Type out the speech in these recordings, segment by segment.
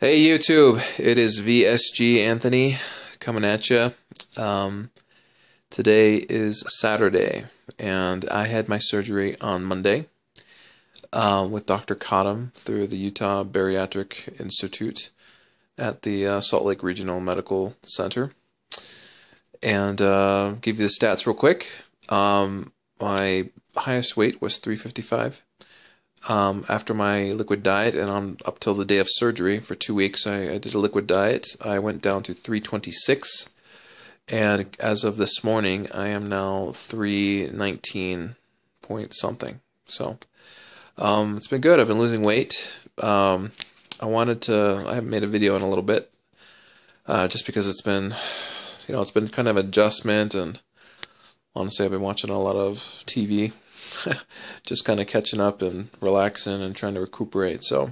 Hey YouTube, it is VSG Anthony coming at you. Um, today is Saturday, and I had my surgery on Monday uh, with Dr. Cottam through the Utah Bariatric Institute at the uh, Salt Lake Regional Medical Center. And uh, give you the stats real quick. Um, my highest weight was 355 um, after my liquid diet and on up till the day of surgery for two weeks I, I, did a liquid diet. I went down to 326 and as of this morning i am now 319 point something. So um, it's been good. I've been losing weight. Um, i wanted to i haven't made a video in a little bit uh, just because it's been you know it's been kind of adjustment and honestly i've been watching a lot of tv just kind of catching up and relaxing and trying to recuperate. So,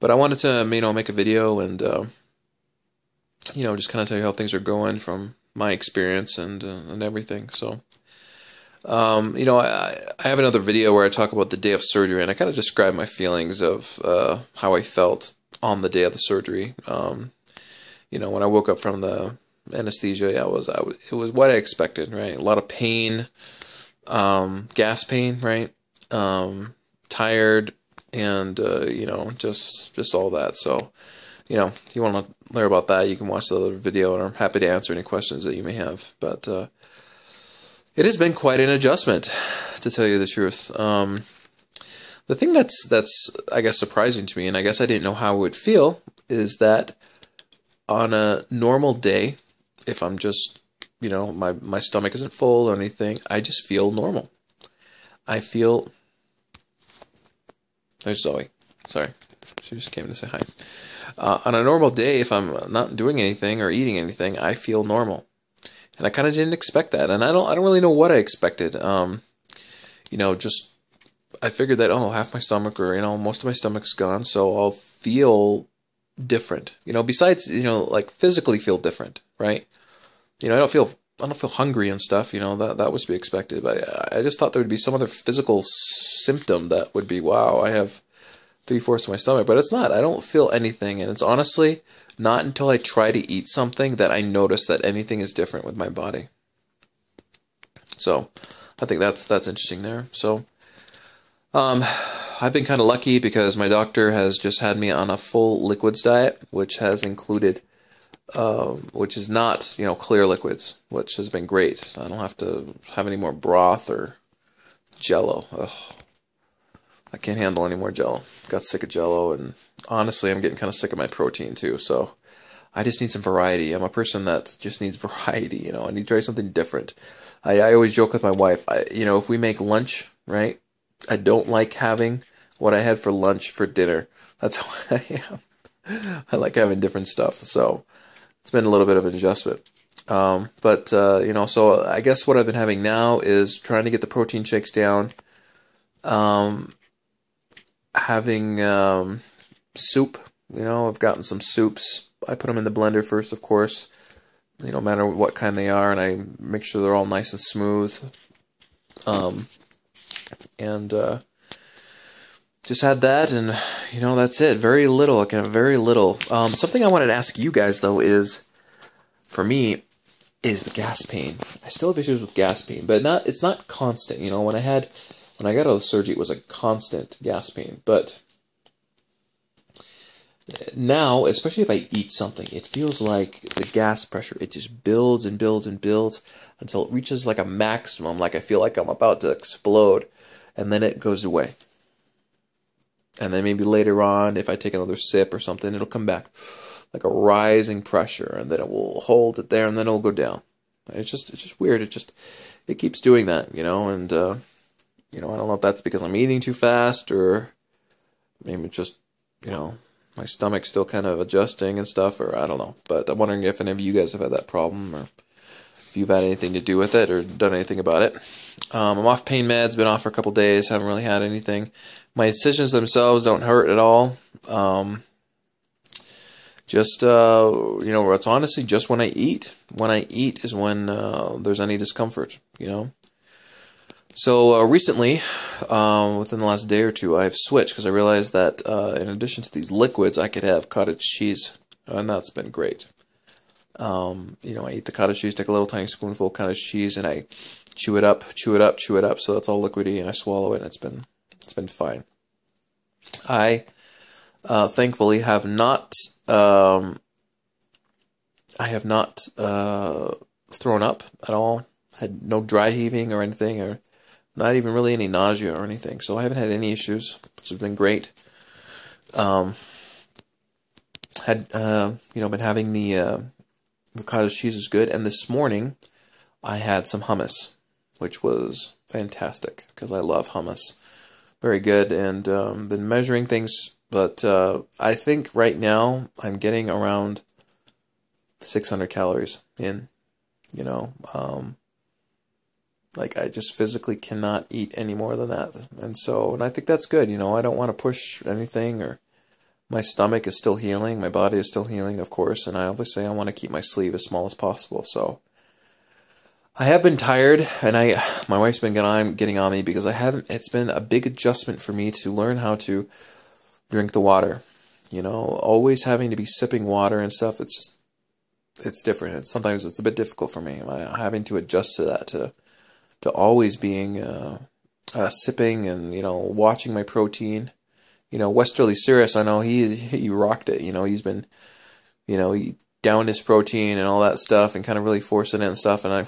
but I wanted to, you know, make a video and, uh, you know, just kind of tell you how things are going from my experience and uh, and everything. So, um, you know, I, I have another video where I talk about the day of surgery and I kind of describe my feelings of uh, how I felt on the day of the surgery. Um, you know, when I woke up from the anesthesia, yeah, it was I was, it was what I expected, right? A lot of pain um, gas pain, right? Um, tired, and uh, you know, just just all that. So, you know, if you want to learn about that, you can watch the other video, and I'm happy to answer any questions that you may have. But uh, it has been quite an adjustment, to tell you the truth. Um, the thing that's that's I guess surprising to me, and I guess I didn't know how it would feel, is that on a normal day, if I'm just you know, my, my stomach isn't full or anything. I just feel normal. I feel. There's Zoe. Sorry. She just came to say hi. Uh, on a normal day, if I'm not doing anything or eating anything, I feel normal. And I kind of didn't expect that. And I don't, I don't really know what I expected. Um, you know, just, I figured that, oh, half my stomach or, you know, most of my stomach's gone. So I'll feel different. You know, besides, you know, like physically feel different, right? You know, I don't feel I don't feel hungry and stuff. You know that that was to be expected, but I, just thought there would be some other physical symptom that would be wow. I have three fourths of my stomach, but it's not. I don't feel anything, and it's honestly not until I try to eat something that I notice that anything is different with my body. So, I think that's that's interesting there. So, um, I've been kind of lucky because my doctor has just had me on a full liquids diet, which has included um, which is not you know clear liquids, which has been great. I don't have to have any more broth or Jello. Ugh. I can't handle any more Jello. Got sick of Jello, and honestly, I'm getting kind of sick of my protein too. So I just need some variety. I'm a person that just needs variety. You know, I need to try something different. I, I always joke with my wife. I, you know, if we make lunch, right? I don't like having what I had for lunch for dinner. That's how I am. I like having different stuff. So it's been a little bit of an adjustment. Um, but uh, you know, so I guess what I've been having now is trying to get the protein shakes down. Um, having um, soup. You know, I've gotten some soups. I put them in the blender first, of course. You know, no matter what kind they are, and I make sure they're all nice and smooth. Um, and uh, just had that, and you know that's it. Very little, of very little. Um, something I wanted to ask you guys though is, for me, is the gas pain. I still have issues with gas pain, but not. It's not constant. You know, when I had, when I got out of surgery, it was a constant gas pain. But now, especially if I eat something, it feels like the gas pressure. It just builds and builds and builds until it reaches like a maximum. Like I feel like I'm about to explode, and then it goes away and then maybe later on, if I take another sip or something, it'll come back like a rising pressure, and then it will hold it there, and then it'll go down. It's just it's just weird. It just it keeps doing that, you know, and uh, you know I don't know if that's because I'm eating too fast or maybe it's just you know my stomach's still kind of adjusting and stuff, or I don't know. But I'm wondering if any of you guys have had that problem, or you've had anything to do with it, or done anything about it. Um, I'm off pain meds, been off for a couple days, haven't really had anything. My incisions themselves don't hurt at all. Um, just, uh, you know, it's honestly just when I eat. When I eat is when uh, there's any discomfort, you know. So uh, recently, um, within the last day or two, I've switched because I realized that uh, in addition to these liquids, I could have cottage cheese, and that's been great. Um, you know, I eat the cottage cheese, take a little tiny spoonful of cottage cheese, and I chew it up, chew it up, chew it up, so that's all liquidy, and I swallow it, and it's been it's been fine. I uh, thankfully have not um, I have not uh, thrown up at all. Had no dry heaving or anything, or not even really any nausea or anything. So I haven't had any issues, which has been great. Um, had uh, you know been having the cottage cheese is good, and this morning I had some hummus, which was fantastic because I love hummus. Very good, and um, been measuring things, but uh, I think right now I'm getting around 600 calories in. You know, um, like I just physically cannot eat any more than that, and so and I think that's good. You know, I don't want to push anything, or my stomach is still healing, my body is still healing, of course, and I obviously I want to keep my sleeve as small as possible. So I have been tired, and I my wife's been getting on, getting on me because I haven't. It's been a big adjustment for me to learn how to drink the water. You know, always having to be sipping water and stuff. It's just it's different. It's sometimes it's a bit difficult for me. I'm having to adjust to that to to always being uh, uh, sipping and you know watching my protein. You know, Westerly Cirrus, I know he he rocked it. You know, he's been you know he downed his protein and all that stuff and kind of really forcing it and stuff. And I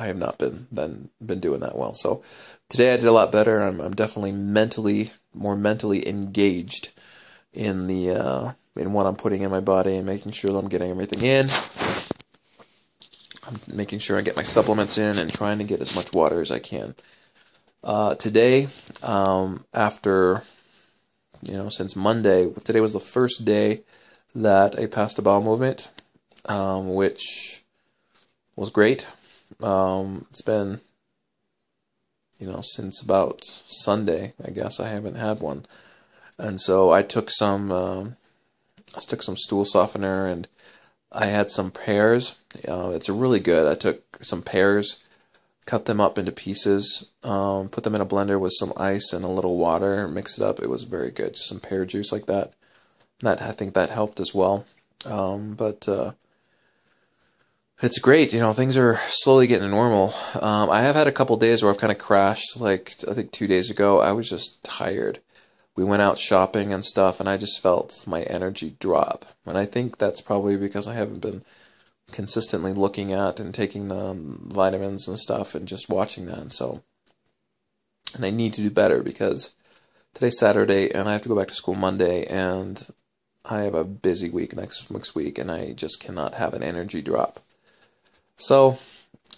I have not been then been doing that well. So today I did a lot better. I'm I'm definitely mentally more mentally engaged in the uh, in what I'm putting in my body and making sure that I'm getting everything in. I'm making sure I get my supplements in and trying to get as much water as I can. Uh, today, um, after you know, since Monday, today was the first day that I passed a bowel movement, um, which was great. Um, it's been, you know, since about Sunday, I guess I haven't had one, and so I took some, uh, I took some stool softener and I had some pears. Uh, it's really good. I took some pears, cut them up into pieces, um, put them in a blender with some ice and a little water, mix it up. It was very good. Just some pear juice like that. That I think that helped as well. Um, but uh, it's great. You know, things are slowly getting normal. Um, I have had a couple days where I've kind of crashed. Like I think two days ago, I was just tired we went out shopping and stuff, and I just felt my energy drop. And I think that's probably because I haven't been consistently looking at and taking the vitamins and stuff and just watching that. And so, and I need to do better because today's Saturday and I have to go back to school Monday, and I have a busy week next next week, and I just cannot have an energy drop. So,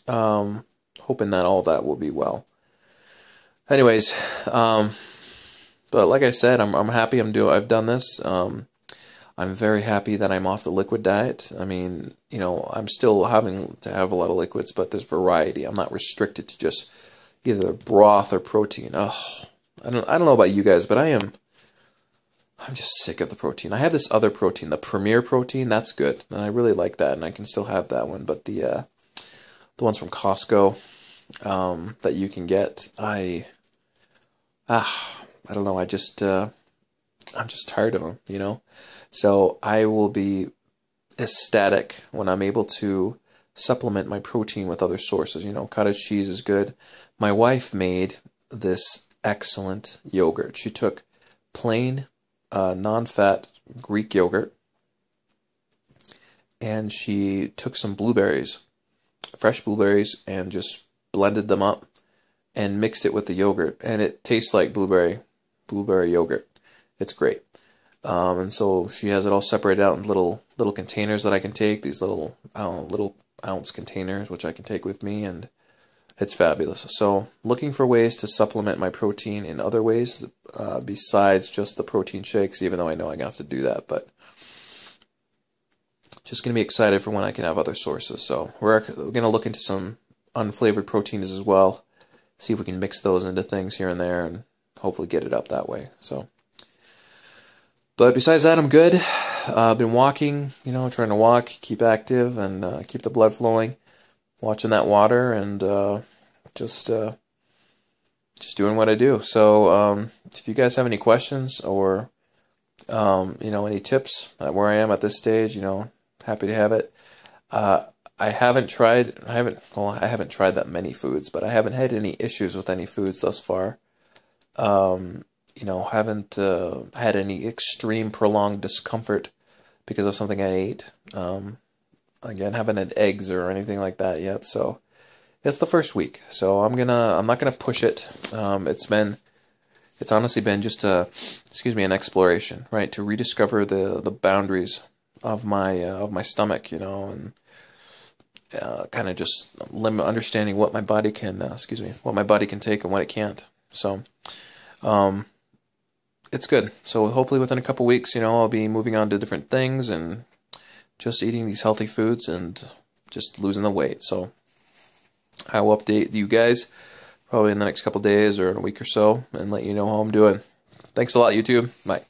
um, hoping that all that will be well. Anyways, um, but like I said, I'm I'm happy I'm doing I've done this. Um, I'm very happy that I'm off the liquid diet. I mean, you know, I'm still having to have a lot of liquids, but there's variety. I'm not restricted to just either broth or protein. Oh, I don't I don't know about you guys, but I am I'm just sick of the protein. I have this other protein, the Premier protein. That's good, and I really like that, and I can still have that one. But the uh, the ones from Costco um, that you can get, I ah I don't know. I just uh, I'm just tired of them, you know. So I will be ecstatic when I'm able to supplement my protein with other sources. You know, cottage cheese is good. My wife made this excellent yogurt. She took plain, uh, non-fat Greek yogurt, and she took some blueberries, fresh blueberries, and just blended them up and mixed it with the yogurt, and it tastes like blueberry blueberry yogurt. It's great. Um, and so she has it all separated out in little little containers that I can take. These little uh, little ounce containers, which I can take with me, and it's fabulous. So looking for ways to supplement my protein in other ways uh, besides just the protein shakes. Even though I know I'm gonna have to do that, but just gonna be excited for when I can have other sources. So we're, we're gonna look into some unflavored proteins as well. See if we can mix those into things here and there and hopefully get it up that way. So, but besides that, I'm good. Uh, I've been walking, you know, trying to walk, keep active, and uh, keep the blood flowing. Watching that water, and uh, just uh, just doing what I do. So um, if you guys have any questions or um, you know any tips where I am at this stage, you know, happy to have it. Uh, I haven't tried. I haven't. Well, I haven't tried that many foods, but I haven't had any issues with any foods thus far. Um, you know, haven't uh, had any extreme prolonged discomfort because of something I ate. Um, again, haven't had eggs or anything like that yet. So it's the first week. So I'm gonna. I'm not gonna push it. Um, it's been. It's honestly been just a, excuse me, an exploration, right? To rediscover the the boundaries of my uh, of my stomach, you know, and uh, kind of just limit understanding what my body can, uh, excuse me, what my body can take and what it can't. So, um, it's good. So hopefully within a couple weeks, you know, I'll be moving on to different things and just eating these healthy foods and just losing the weight. So I will update you guys probably in the next couple days or in a week or so and let you know how I'm doing. Thanks a lot, YouTube. Bye.